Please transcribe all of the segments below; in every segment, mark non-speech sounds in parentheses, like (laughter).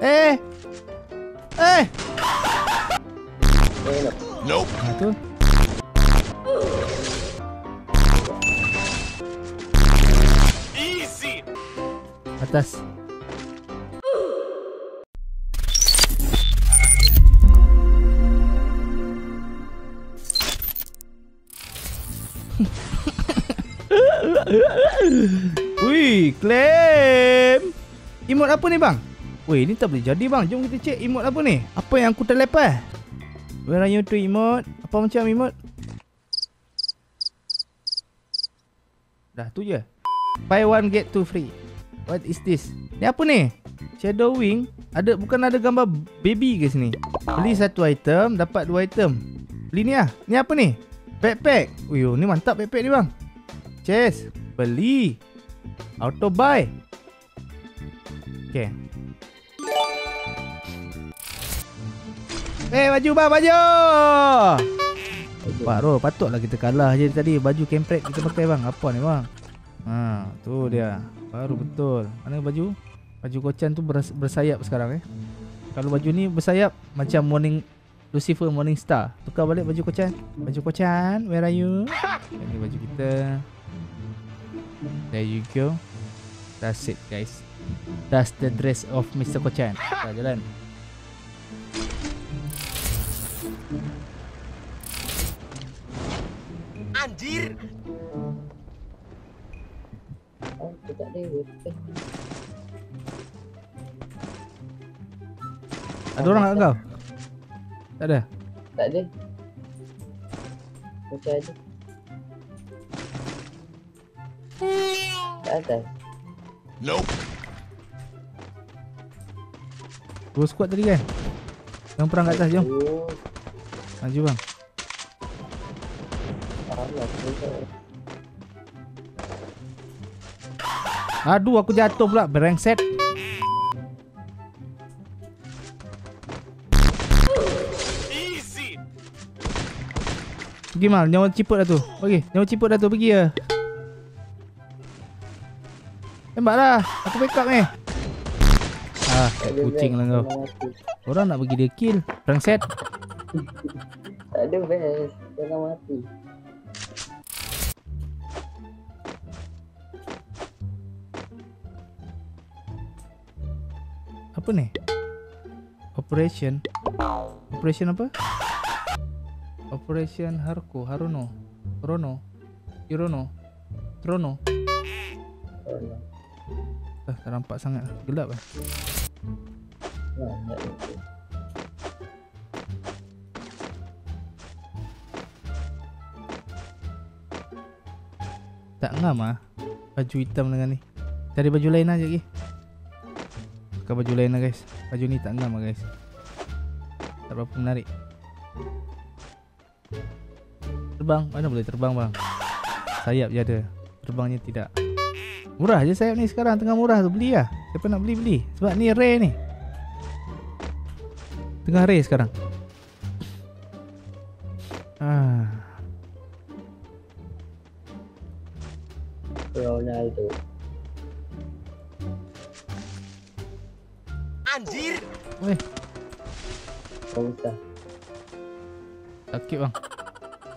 Eh. Eh. Eh, nak. Nope. Ha tu. Easy. Atas. (laughs) Wih, claim. Emot apa ni bang? Wih, ni tak boleh jadi bang. Jom kita cek emot apa ni. Apa yang aku terlepas? Where are you to emot? Apa macam emot? Dah tu je. Buy one get two free. What is this? Ni apa ni? Shadow Wing ada bukan ada gambar baby ke sini? Beli satu item dapat dua item. Beli ni ah. Ni apa ni? Backpack. Uyuh, ni mantap backpack ni bang. Chest. Beli. Auto buy. Okay. Eh baju bang baju. Pak Ro, patutlah kita kalah je tadi baju kempret kita pakai bang. Apa ni bang? Ha, tu dia. Baru betul. Mana baju? Baju kocan tu bers- bersayap sekarang eh. Kalau baju ni bersayap macam morning Lucifer Morning Star. Tukar balik baju kocan. Baju kocan, where are you? Ini baju kita. There you go. That's it guys. That's the dress of Mr. Kocan. Kita (laughs) jalan. Anjir. Oh, tak ada weapon. Ada orang kat kau? Tak ada. Tak ada. Macam ada. Kat atas. Nope. Dua squad tadi kan? Yang perang kat atas jom. Maju bang. Aduh aku jatuh pula Berengset. Pergi mal Nyawa ciput dah tu Pergi Nyawa ciput dah tu Pergi ya Tembak lah Aku backup ni Tak kat ada kucing lah kau. Orang nak bagi dia kill. Berengset (laughs) Tak ada vest. Jangan mati. Apa ni? Operation. Operation apa? Operation Harko. Haruno. Rono. Irono Trono. Oh, no. Ah, tak nampak sangat Gelap lah. Banyak itu. Tak ngam ah Baju hitam dengan ni. Cari baju lain aja lagi Tukar baju lain lah guys. Baju ni tak ngam lah guys. Tak berapa menarik. Terbang? Mana boleh terbang bang? Sayap je ada. Terbangnya tidak Murah je sayap ni sekarang Tengah murah tu Beli lah. Siapa nak beli beli. Sebab ni rare ni. Tengah rare sekarang. Ah, Ronaldo. Anjir. Weh. Kau usah. sakit bang.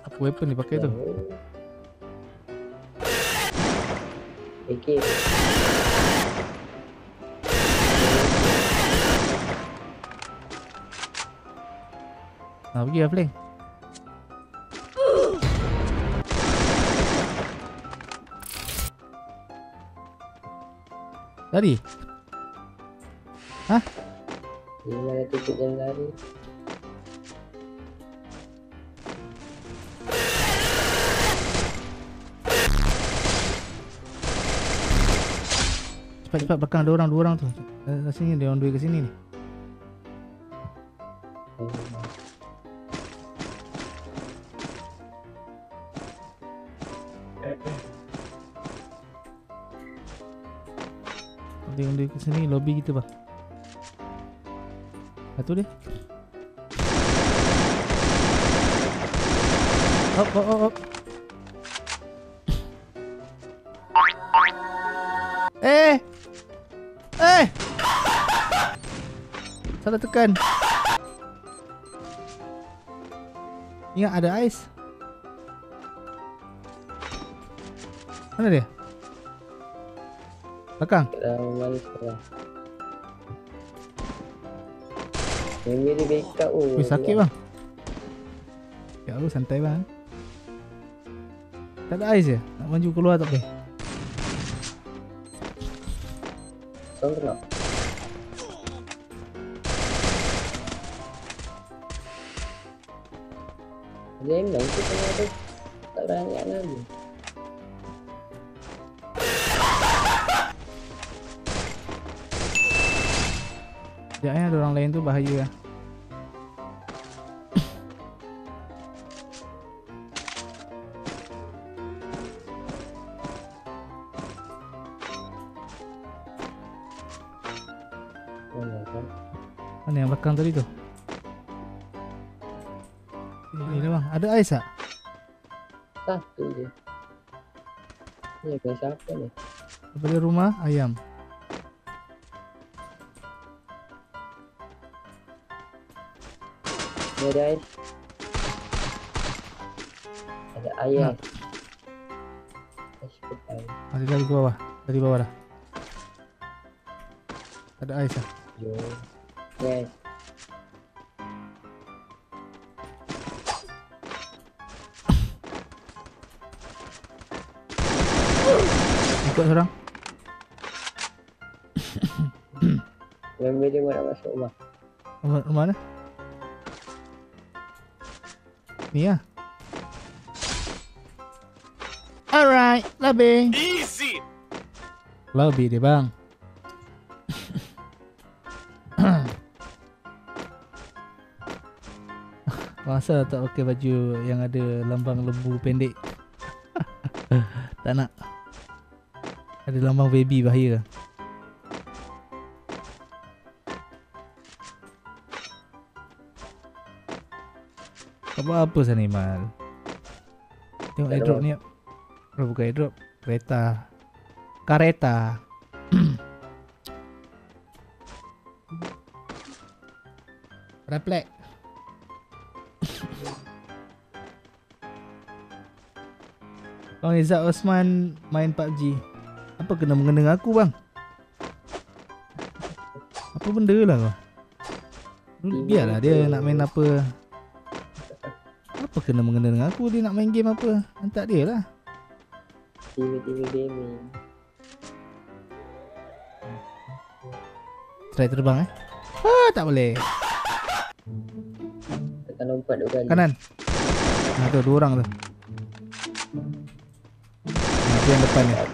Apa weapon dia pakai tu Okay. Ha pergi lah Flank Lari Dia mana tutup dan lari. Cepat cepat belakang ada orang dua orang tu. Eh, sini dia orang dua ke sini ni. Oh, Dia orang dua ke sini? Lobby kita bang Satu dia. Hop hop Eh Eh Salah tekan. Ingat ada ais. Mana dia? Belakang. Memang dia backup. Wih sakit bang. Ya lu santai bang. Tak ada ais je. Nak maju keluar tak boleh. Kena. Dia memang tu tengah tu. Tak berani nak lagi. Sekejap eh, ada orang lain tu bahaya lah. Mana kan? Mana yang belakang tadi tu? Ini lah bang. Ada ais tak? Satu je. Ni bukan siapa ni? Daripada rumah ayam. Ni ada ais. Ada ayam. Petai. Ada dari bawah. Dari bawah dah. Ada ais lah. Yo. Yes. Ikut seorang. Memang dia nak masuk rumah. Rumah, rumah mana? Ni lah. Alright, lebih. Easy. Lebih dia bang. (coughs) Masa tak pakai baju yang ada lambang lembu pendek. (laughs) tak nak. Ada lambang baby bahaya. Kau buat apa sana Imal? Tengok airdrop ni. Oh, bukan airdrop. Kereta. Kareta. (coughs) Reflect. (coughs) Bang Izzat Osman main PUBG. Apa kena mengena dengan aku bang? Apa benda lah kau? Biarlah dia nak main apa. Apa kena mengena dengan aku? Dia nak main game apa? Hantar dia lah. Gaming. Try terbang eh. Ah, tak boleh. Tekan lompat dua kali. Kanan. Nah, tu dua orang tu. Tu yang depan ni. Ya.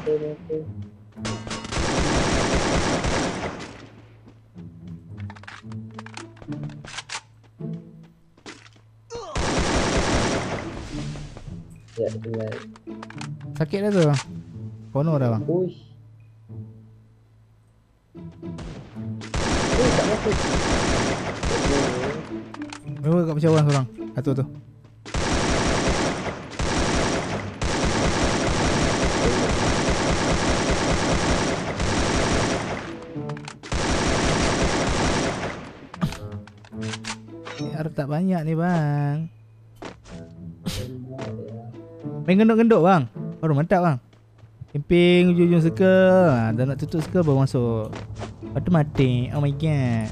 Sakit dah tu. Kono dah bang. Push. Eh, tak masuk. Mereka kat macam orang seorang. Satu tu. Tak banyak ni bang. Main genduk-genduk bang. Baru mantap bang. Kemping ujung-ujung circle. Ha, dah nak tutup circle baru masuk. Mati. Oh my god.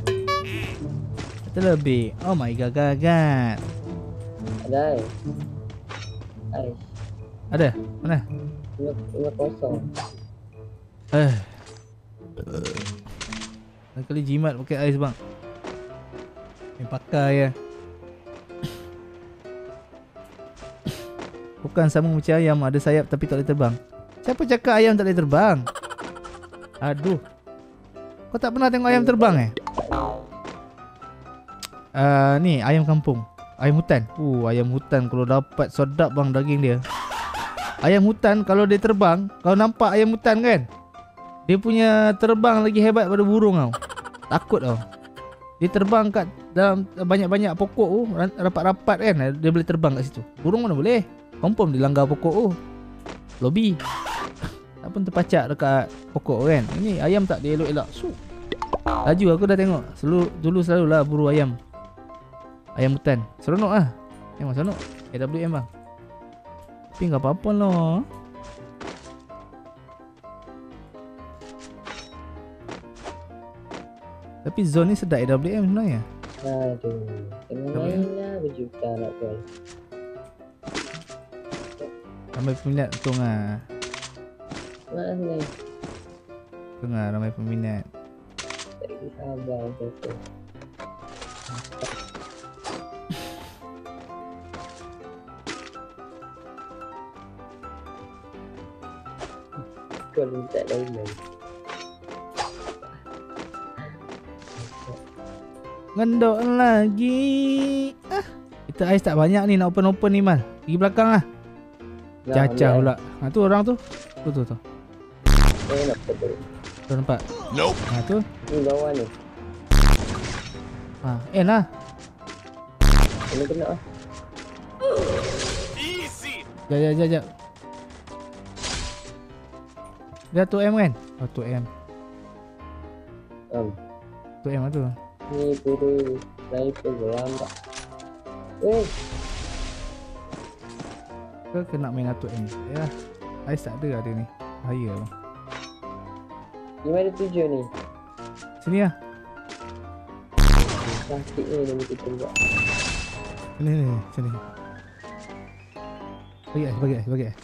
Terlebih. Oh my god, god, god. Ada. Ada? Mana? Lima kosong. Eh. Kali jimat pakai ais bang. Main pakai ya. Bukan sama macam ayam ada sayap tapi tak boleh terbang. Siapa cakap ayam tak boleh terbang? Aduh. Kau tak pernah tengok ayam terbang eh? Uh, ni ayam kampung. Ayam hutan. Uh, ayam hutan kalau dapat sedap bang daging dia. Ayam hutan kalau dia terbang, kau nampak ayam hutan kan? Dia punya terbang lagi hebat pada burung tau. Takut tau. Dia terbang kat dalam banyak-banyak pokok tu, ran- rapat-rapat kan, dia boleh terbang kat situ. Burung mana boleh? Confirm dia langgar pokok tu. Lobby. Tak pun terpacak dekat pokok kan. Ini ayam tak dia elok-elok. Su. Laju aku dah tengok. Selalu dulu selalu lah buru ayam. Ayam hutan. Seronok ah. Memang seronok. AWM bang. Tapi enggak apa-apa lah. Tapi zone ni sedap AWM sebenarnya. Aduh. Tengah Apa main lah berjuta nak tuan. Ramai peminat untung ah. Maaf ni. Untung ah ramai peminat. Tak sabar kata. Kau minta diamond. Ngendok lagi. Ah. Kita ais tak banyak ni nak open-open ni mal. Pergi belakang lah. Cacah pula. Ha tu orang tu. Tu tu tu. Eh nak. Tu nampak. Nope. Ha tu. Ni bawah ni. Ha, end lah. Kena kena ah. Easy. Jap jap jap jap. Dia tu M kan? Oh tu M. Um, Tu M lah tu. ni buru sniper berlambat. Eh, Ke kena main Atuk M. Ya. Ais tak ada ada ni. Bahaya bang. di mana tujuh ni? Sini lah. Sakit ni dia kita tembak. Sini ni, sini. Bagi ais, bagi ais, bagi ais.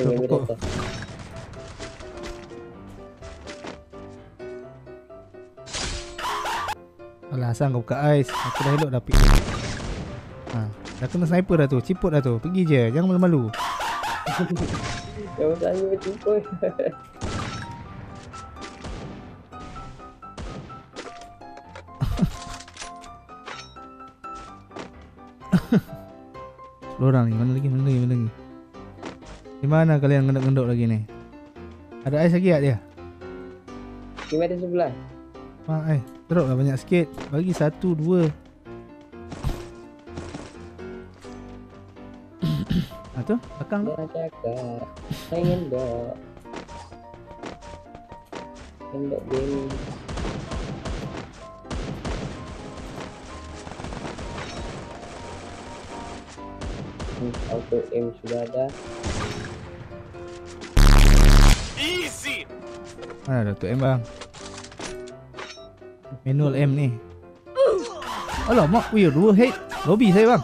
Pokok. atas. Alah, asal kau buka ais. Aku dah elok dah pick. Ha, dah kena sniper dah tu. Ciput dah tu. Pergi je. Jangan malu-malu. Jangan kau. Sepuluh orang ni. Mana lagi? Mana lagi? Mana lagi? Di mana kalian ngendok-ngendok lagi ni? Ada ais lagi tak dia? Di mana sebelah? Ha, eh. Drop lah banyak sikit. Bagi satu, dua. Tu, belakang tu. Ngendok. Ngendok game. Hmm, Auto aim sudah ada. Easy. Mana dah tu M bang? Manual M ni. Alamak, wih, dua head. Lobby saya bang.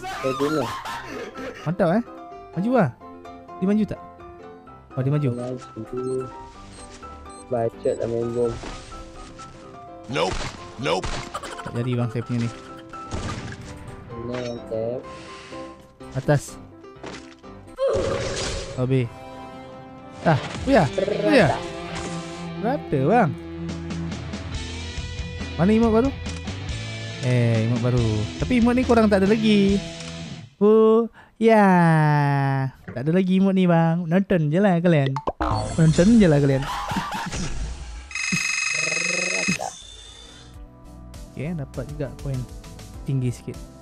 Saya guna. Mantap eh. Maju lah. Dia maju tak? Oh, dia maju. Maju. Bacot lah main bom. Nope. Nope. Tak jadi bang saya punya ni. Ini yang tap. Atas. Oh, B. Ah, ya. Ya. Rata bang. Mana emote baru? Eh, emote baru. Tapi emote ni korang tak ada lagi. Oh, ya. Tak ada lagi emote ni bang. Nonton je lah kalian. Nonton je lah kalian. (laughs) Okay, dapat juga poin tinggi sikit.